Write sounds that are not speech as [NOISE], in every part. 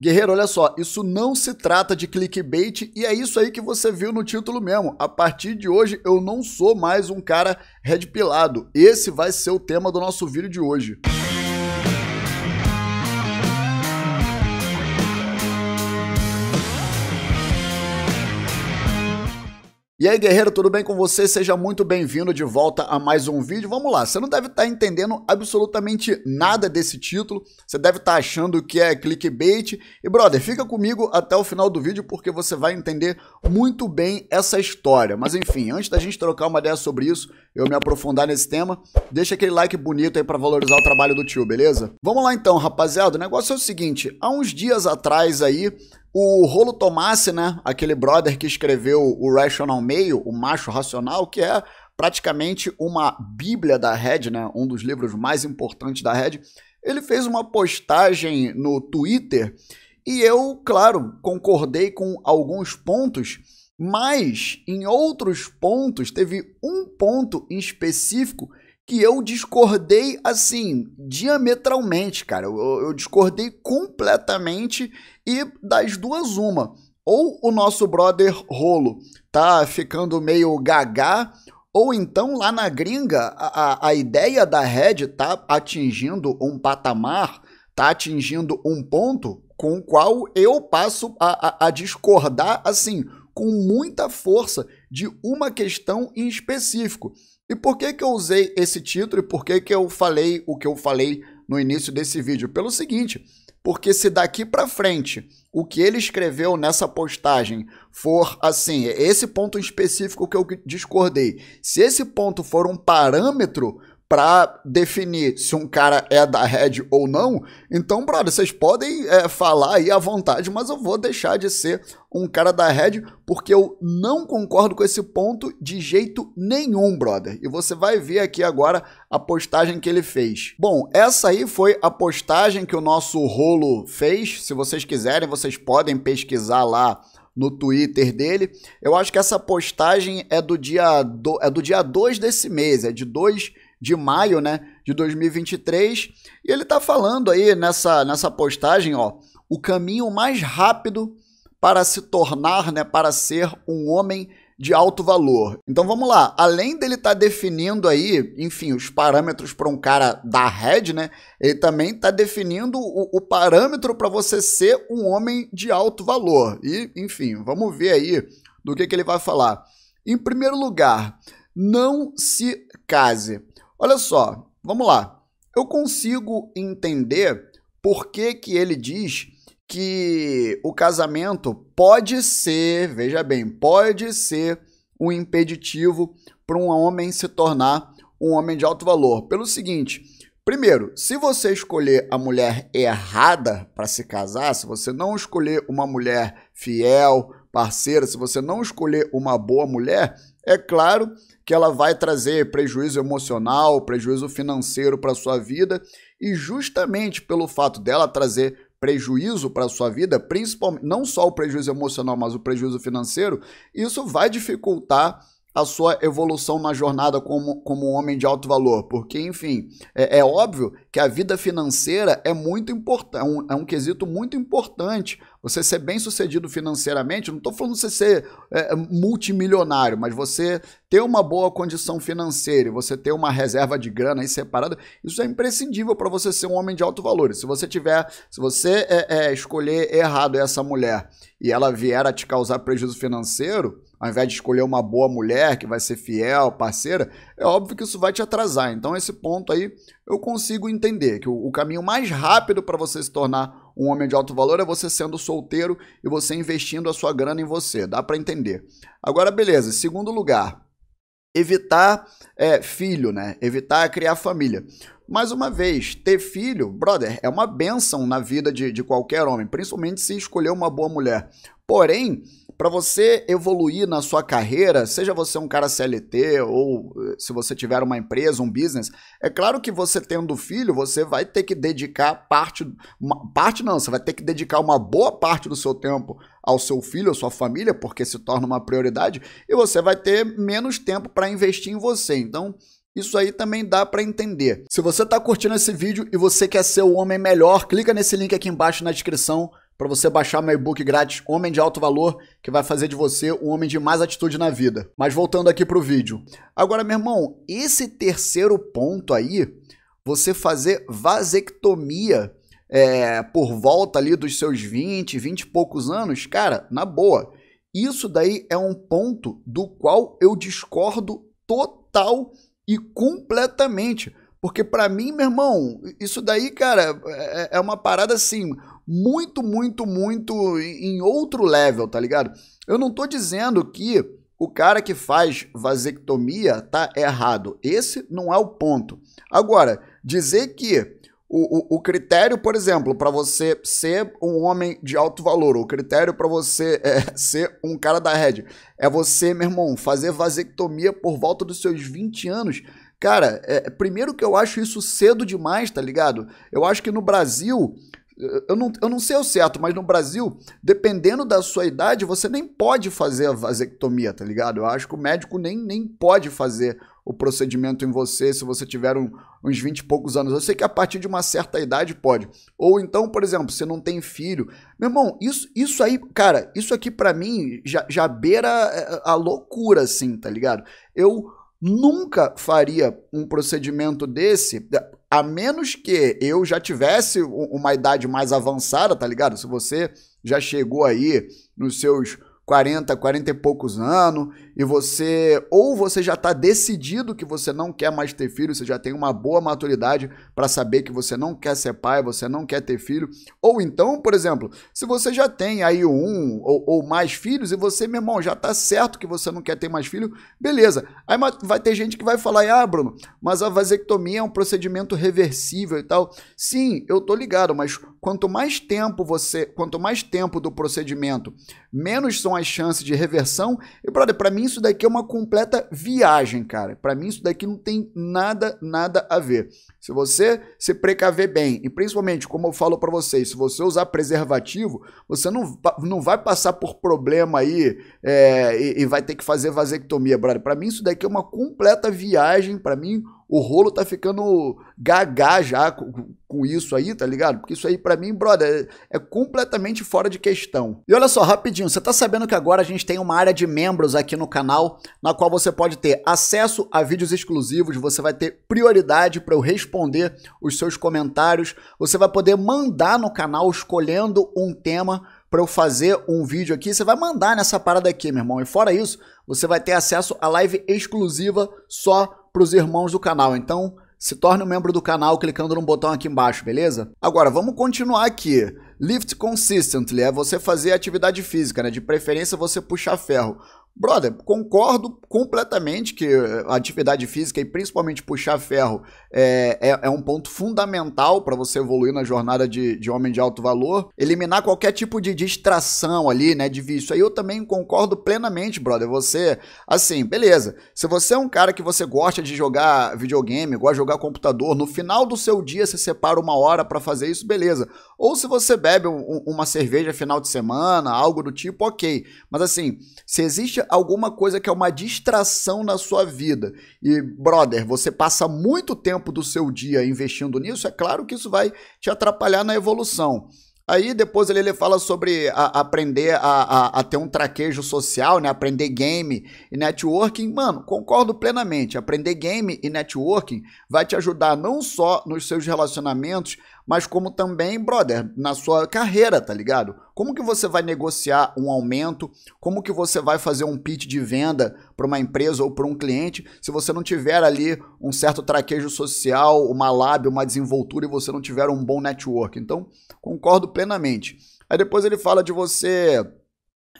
Guerreiro, olha só, isso não se trata de clickbait e é isso aí que você viu no título mesmo. A partir de hoje eu não sou mais um cara red pilado. Esse vai ser o tema do nosso vídeo de hoje. E aí, guerreiro, tudo bem com você? Seja muito bem-vindo de volta a mais um vídeo. Vamos lá, você não deve estar tá entendendo absolutamente nada desse título, você deve estar tá achando que é clickbait. E, brother, fica comigo até o final do vídeo porque você vai entender muito bem essa história. Mas, enfim, antes da gente trocar uma ideia sobre isso, eu me aprofundar nesse tema, deixa aquele like bonito aí para valorizar o trabalho do tio, beleza? Vamos lá então, rapaziada. O negócio é o seguinte, há uns dias atrás aí, o Rolo Tomassi, né, aquele brother que escreveu o Rational Meio, o Macho Racional, que é praticamente uma bíblia da Red, né, um dos livros mais importantes da Red, ele fez uma postagem no Twitter e eu, claro, concordei com alguns pontos, mas em outros pontos teve um ponto em específico que eu discordei assim, diametralmente, cara. Eu, eu, discordei completamente e das duas, uma. Ou o nosso brother Rolo tá ficando meio gagá, ou então lá na gringa a, a, a ideia da Red tá atingindo um patamar, tá atingindo um ponto com o qual eu passo a, a, a discordar assim, com muita força de uma questão em específico. E por que, que eu usei esse título e por que, que eu falei o que eu falei no início desse vídeo? Pelo seguinte, porque se daqui para frente o que ele escreveu nessa postagem for assim, esse ponto específico que eu discordei, se esse ponto for um parâmetro para definir se um cara é da Red ou não, então, brother, vocês podem é, falar aí à vontade, mas eu vou deixar de ser um cara da Red porque eu não concordo com esse ponto de jeito nenhum, brother. E você vai ver aqui agora a postagem que ele fez. Bom, essa aí foi a postagem que o nosso rolo fez. Se vocês quiserem, vocês podem pesquisar lá no Twitter dele. Eu acho que essa postagem é do dia do, é do dia 2 desse mês, é de 2 de maio, né, de 2023, e ele está falando aí nessa, nessa postagem, ó, o caminho mais rápido para se tornar, né, para ser um homem de alto valor. Então vamos lá, além dele estar tá definindo aí, enfim, os parâmetros para um cara da Red, né? Ele também está definindo o, o parâmetro para você ser um homem de alto valor. E, enfim, vamos ver aí do que, que ele vai falar. Em primeiro lugar, não se case. Olha só, vamos lá. Eu consigo entender por que, que ele diz que o casamento pode ser, veja bem, pode ser um impeditivo para um homem se tornar um homem de alto valor. Pelo seguinte, primeiro, se você escolher a mulher errada para se casar, se você não escolher uma mulher fiel, parceira, se você não escolher uma boa mulher, é claro que ela vai trazer prejuízo emocional, prejuízo financeiro para sua vida, e justamente pelo fato dela trazer prejuízo para sua vida, principalmente não só o prejuízo emocional, mas o prejuízo financeiro, isso vai dificultar a sua evolução na jornada como, como um homem de alto valor. Porque, enfim, é, é óbvio que a vida financeira é muito importante, é um, é um quesito muito importante. Você ser bem sucedido financeiramente, não estou falando de você ser é, multimilionário, mas você ter uma boa condição financeira, você ter uma reserva de grana aí separada, isso é imprescindível para você ser um homem de alto valor. Se você tiver, se você é, é, escolher errado essa mulher e ela vier a te causar prejuízo financeiro, ao invés de escolher uma boa mulher que vai ser fiel, parceira, é óbvio que isso vai te atrasar. Então, esse ponto aí eu consigo entender que o, o caminho mais rápido para você se tornar um homem de alto valor é você sendo solteiro e você investindo a sua grana em você. Dá para entender. Agora, beleza. Segundo lugar, evitar é, filho, né? Evitar criar família. Mais uma vez, ter filho, brother, é uma benção na vida de, de qualquer homem, principalmente se escolher uma boa mulher. Porém, para você evoluir na sua carreira, seja você um cara CLT ou eh, se você tiver uma empresa, um business, é claro que você tendo filho, você vai ter que dedicar parte, parte não, você vai ter que dedicar uma boa parte do seu tempo ao seu filho, à sua família, porque se torna uma prioridade, e você vai ter menos tempo para investir em você. Então, isso aí também dá para entender. Se você está curtindo esse vídeo e você quer ser o homem melhor, clica nesse link aqui embaixo na descrição para você baixar meu e-book grátis Homem de Alto Valor, que vai fazer de você um homem de mais atitude na vida. Mas voltando aqui pro vídeo. Agora, meu irmão, esse terceiro ponto aí, você fazer vasectomia é, por volta ali dos seus 20, 20 e poucos anos, cara, na boa. Isso daí é um ponto do qual eu discordo total e completamente. Porque para mim, meu irmão, isso daí, cara, é, é uma parada assim, muito, muito, muito em outro level, tá ligado? Eu não tô dizendo que o cara que faz vasectomia tá errado. Esse não é o ponto. Agora, dizer que o, o, o critério, por exemplo, para você ser um homem de alto valor, o critério para você é, [LAUGHS] ser um cara da rede, é você, meu irmão, fazer vasectomia por volta dos seus 20 anos. Cara, é, primeiro que eu acho isso cedo demais, tá ligado? Eu acho que no Brasil, eu não, eu não sei o certo, mas no Brasil, dependendo da sua idade, você nem pode fazer a vasectomia, tá ligado? Eu acho que o médico nem, nem pode fazer o procedimento em você se você tiver um, uns 20 e poucos anos. Eu sei que a partir de uma certa idade pode. Ou então, por exemplo, você não tem filho. Meu irmão, isso, isso aí, cara, isso aqui para mim já, já beira é, a loucura, assim, tá ligado? Eu nunca faria um procedimento desse, a menos que eu já tivesse uma idade mais avançada, tá ligado? Se você já chegou aí nos seus 40, 40 e poucos anos, e você, ou você já está decidido que você não quer mais ter filho, você já tem uma boa maturidade para saber que você não quer ser pai, você não quer ter filho, ou então, por exemplo, se você já tem aí um ou, ou mais filhos e você, meu irmão, já está certo que você não quer ter mais filho, beleza. Aí vai ter gente que vai falar, ah, Bruno, mas a vasectomia é um procedimento reversível e tal. Sim, eu tô ligado, mas quanto mais tempo você, quanto mais tempo do procedimento, menos são as chances de reversão. E, brother, para mim isso daqui é uma completa viagem, cara. Para mim isso daqui não tem nada, nada a ver. Se você se precaver bem, e principalmente, como eu falo para vocês, se você usar preservativo, você não, não vai passar por problema aí é, e, e vai ter que fazer vasectomia, brother. Para mim isso daqui é uma completa viagem. Para mim, o rolo tá ficando gagá já com, com isso aí, tá ligado? Porque isso aí para mim, brother, é, é, completamente fora de questão. E olha só, rapidinho, você tá sabendo que agora a gente tem uma área de membros aqui no canal, na qual você pode ter acesso a vídeos exclusivos, você vai ter prioridade para eu responder os seus comentários, você vai poder mandar no canal escolhendo um tema para eu fazer um vídeo aqui, você vai mandar nessa parada aqui, meu irmão. E fora isso, você vai ter acesso a live exclusiva só para os irmãos do canal. Então, se torne um membro do canal clicando no botão aqui embaixo, beleza? Agora, vamos continuar aqui. Lift consistently é você fazer atividade física, né? De preferência você puxar ferro. Brother, concordo completamente que a atividade física e principalmente puxar ferro é, é, é um ponto fundamental para você evoluir na jornada de, de homem de alto valor. Eliminar qualquer tipo de distração ali, né, de vício. Aí eu também concordo plenamente, brother. Você, assim, beleza. Se você é um cara que você gosta de jogar videogame, gosta de jogar computador, no final do seu dia você separa uma hora para fazer isso, beleza. Ou se você bebe um, uma cerveja final de semana, algo do tipo, ok. Mas assim, se existe alguma coisa que é uma distração na sua vida e, brother, você passa muito tempo do seu dia investindo nisso, é claro que isso vai te atrapalhar na evolução. Aí depois ele, ele fala sobre a, aprender a, a, a, ter um traquejo social, né? Aprender game e networking. Mano, concordo plenamente. Aprender game e networking vai te ajudar não só nos seus relacionamentos, mas como também, brother, na sua carreira, tá ligado? Como que você vai negociar um aumento? Como que você vai fazer um pitch de venda para uma empresa ou para um cliente se você não tiver ali um certo traquejo social, uma lábia, uma desenvoltura e você não tiver um bom network? Então, concordo plenamente. Aí depois ele fala de você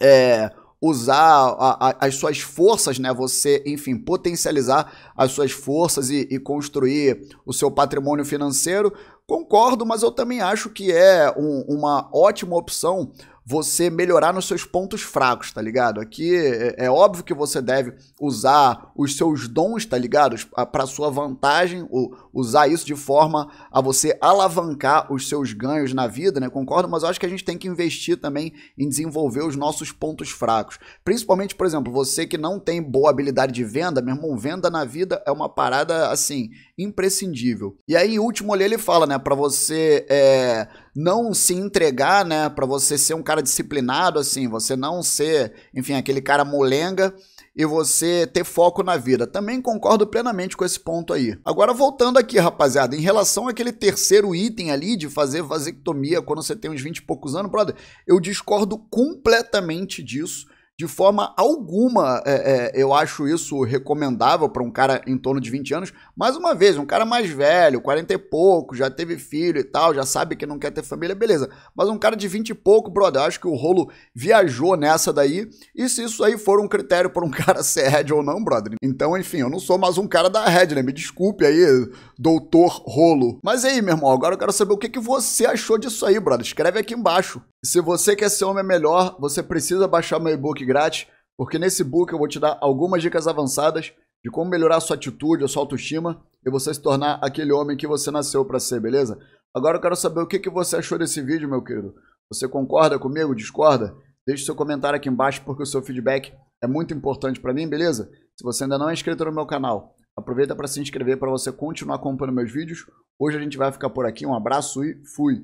é, usar a, a, as suas forças, né? Você, enfim, potencializar as suas forças e, e construir o seu patrimônio financeiro Concordo, mas eu também acho que é um, uma ótima opção você melhorar nos seus pontos fracos, tá ligado? Aqui é, é óbvio que você deve usar os seus dons, tá ligado? Para sua vantagem, o, usar isso de forma a você alavancar os seus ganhos na vida, né? Concordo, mas eu acho que a gente tem que investir também em desenvolver os nossos pontos fracos. Principalmente, por exemplo, você que não tem boa habilidade de venda, meu irmão, venda na vida é uma parada assim imprescindível. E aí, em último ali, ele fala, né, para você é, não se entregar, né, para você ser um cara disciplinado assim, você não ser, enfim, aquele cara molenga e você ter foco na vida. Também concordo plenamente com esse ponto aí. Agora, voltando aqui, rapaziada, em relação àquele terceiro item ali de fazer vasectomia quando você tem uns 20 e poucos anos, brother, eu discordo completamente disso de forma alguma é, é, eu acho isso recomendável para um cara em torno de 20 anos. Mais uma vez, um cara mais velho, 40 e pouco, já teve filho e tal, já sabe que não quer ter família, beleza. Mas um cara de 20 e pouco, brother, acho que o rolo viajou nessa daí. E se isso aí for um critério para um [LAUGHS] cara ser head ou não, brother. Então, enfim, eu não sou mais um cara da head, né? Me desculpe aí, doutor rolo. Mas aí, meu irmão, agora eu quero saber o que, que você achou disso aí, brother. Escreve aqui embaixo. Se você quer ser homem melhor, você precisa baixar meu e-book grátis, porque nesse book eu vou te dar algumas dicas avançadas de como melhorar sua atitude, a sua autoestima e você se tornar aquele homem que você nasceu para ser, beleza? Agora eu quero saber o que, que você achou desse vídeo, meu querido. Você concorda comigo? Discorda? Deixe seu comentário aqui embaixo porque o seu feedback é muito importante para mim, beleza? Se você ainda não é inscrito no meu canal, aproveita para se inscrever para você continuar acompanhando meus vídeos. Hoje a gente vai ficar por aqui. Um abraço e fui!